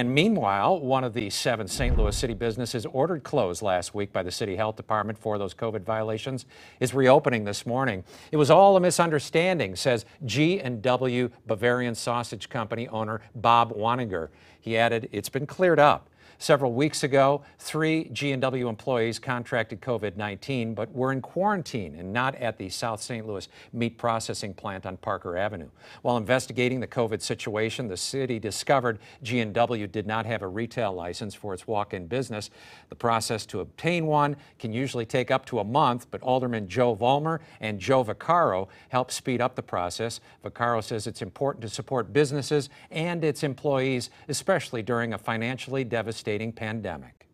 And meanwhile, one of the seven St. Louis city businesses ordered closed last week by the city health department for those COVID violations is reopening this morning. It was all a misunderstanding, says G&W Bavarian Sausage Company owner Bob Waninger. He added, it's been cleared up. Several weeks ago, three G&W employees contracted COVID-19 but were in quarantine and not at the South St. Louis meat processing plant on Parker Avenue. While investigating the COVID situation, the city discovered G&W did not have a retail license for its walk-in business. The process to obtain one can usually take up to a month, but Alderman Joe Vollmer and Joe Vaccaro helped speed up the process. Vaccaro says it's important to support businesses and its employees, especially during a financially devastating devastating pandemic.